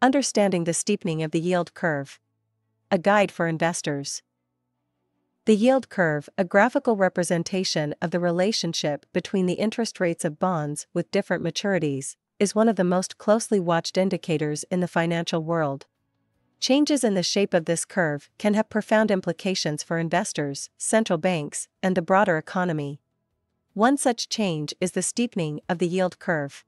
Understanding the steepening of the yield curve. A guide for investors. The yield curve, a graphical representation of the relationship between the interest rates of bonds with different maturities, is one of the most closely watched indicators in the financial world. Changes in the shape of this curve can have profound implications for investors, central banks, and the broader economy. One such change is the steepening of the yield curve.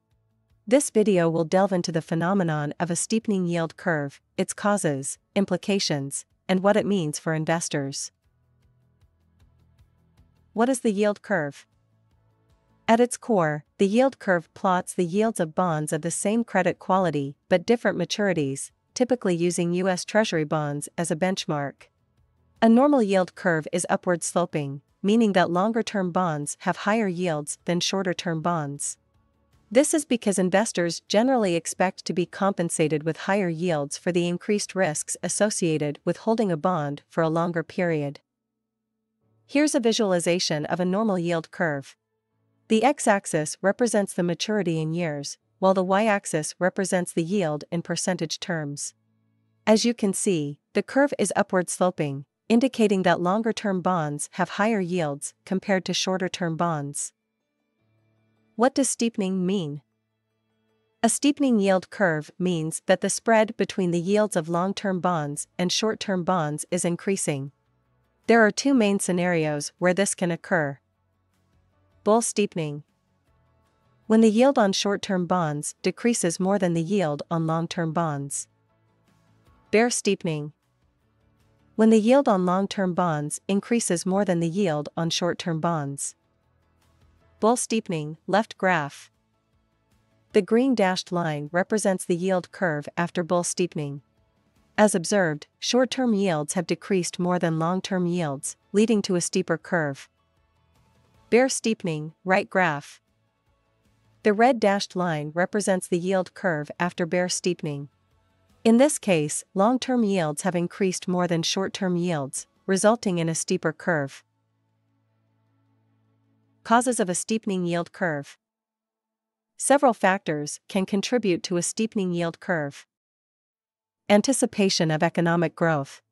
This video will delve into the phenomenon of a steepening yield curve, its causes, implications, and what it means for investors. What is the yield curve? At its core, the yield curve plots the yields of bonds of the same credit quality but different maturities, typically using U.S. Treasury bonds as a benchmark. A normal yield curve is upward sloping, meaning that longer term bonds have higher yields than shorter term bonds. This is because investors generally expect to be compensated with higher yields for the increased risks associated with holding a bond for a longer period. Here's a visualization of a normal yield curve. The x-axis represents the maturity in years, while the y-axis represents the yield in percentage terms. As you can see, the curve is upward sloping, indicating that longer-term bonds have higher yields compared to shorter-term bonds. What does steepening mean? A steepening yield curve means that the spread between the yields of long term bonds and short term bonds is increasing. There are two main scenarios where this can occur. Bull steepening. When the yield on short term bonds decreases more than the yield on long term bonds. Bear steepening. When the yield on long term bonds increases more than the yield on short term bonds. Bull steepening, left graph. The green dashed line represents the yield curve after bull steepening. As observed, short term yields have decreased more than long term yields, leading to a steeper curve. Bear steepening, right graph. The red dashed line represents the yield curve after bear steepening. In this case, long term yields have increased more than short term yields, resulting in a steeper curve. Causes of a steepening yield curve. Several factors can contribute to a steepening yield curve. Anticipation of economic growth.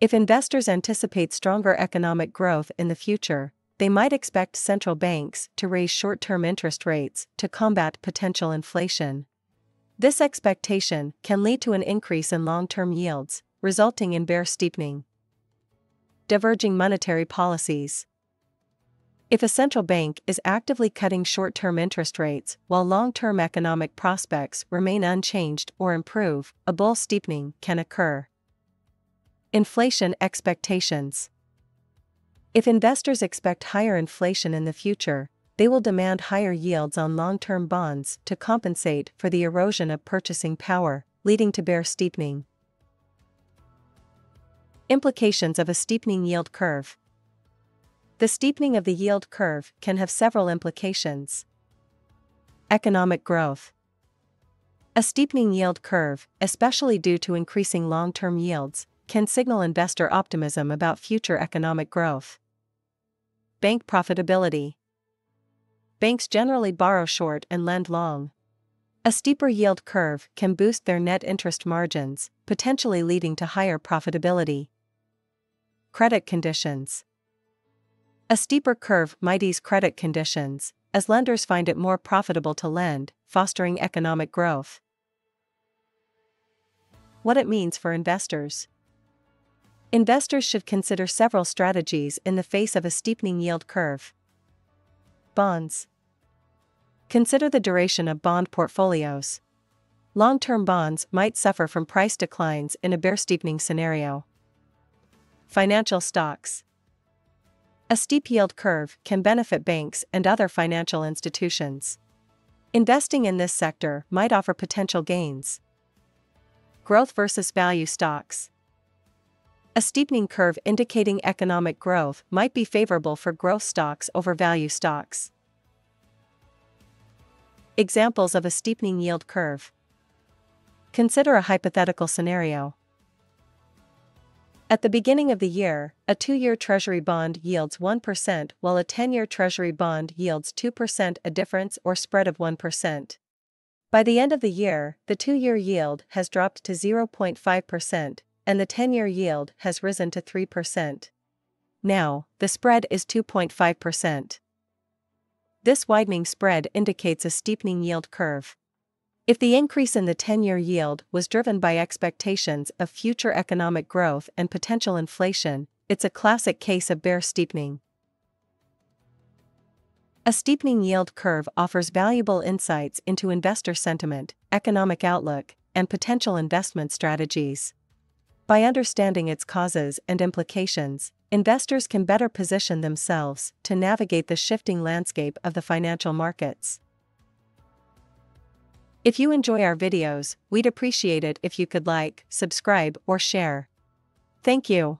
If investors anticipate stronger economic growth in the future, they might expect central banks to raise short term interest rates to combat potential inflation. This expectation can lead to an increase in long term yields, resulting in bear steepening. Diverging monetary policies. If a central bank is actively cutting short term interest rates while long term economic prospects remain unchanged or improve, a bull steepening can occur. Inflation expectations. If investors expect higher inflation in the future, they will demand higher yields on long term bonds to compensate for the erosion of purchasing power, leading to bear steepening. Implications of a steepening yield curve. The steepening of the yield curve can have several implications. Economic growth. A steepening yield curve, especially due to increasing long term yields, can signal investor optimism about future economic growth. Bank profitability. Banks generally borrow short and lend long. A steeper yield curve can boost their net interest margins, potentially leading to higher profitability. Credit conditions. A steeper curve might ease credit conditions, as lenders find it more profitable to lend, fostering economic growth. What it means for investors. Investors should consider several strategies in the face of a steepening yield curve. Bonds. Consider the duration of bond portfolios. Long term bonds might suffer from price declines in a bear steepening scenario. Financial stocks. A steep yield curve can benefit banks and other financial institutions. Investing in this sector might offer potential gains. Growth versus value stocks. A steepening curve indicating economic growth might be favorable for growth stocks over value stocks. Examples of a steepening yield curve. Consider a hypothetical scenario. At the beginning of the year, a two year Treasury bond yields 1%, while a 10 year Treasury bond yields 2%, a difference or spread of 1%. By the end of the year, the two year yield has dropped to 0.5%, and the 10 year yield has risen to 3%. Now, the spread is 2.5%. This widening spread indicates a steepening yield curve. If the increase in the 10 year yield was driven by expectations of future economic growth and potential inflation, it's a classic case of bear steepening. A steepening yield curve offers valuable insights into investor sentiment, economic outlook, and potential investment strategies. By understanding its causes and implications, investors can better position themselves to navigate the shifting landscape of the financial markets. If you enjoy our videos, we'd appreciate it if you could like, subscribe, or share. Thank you.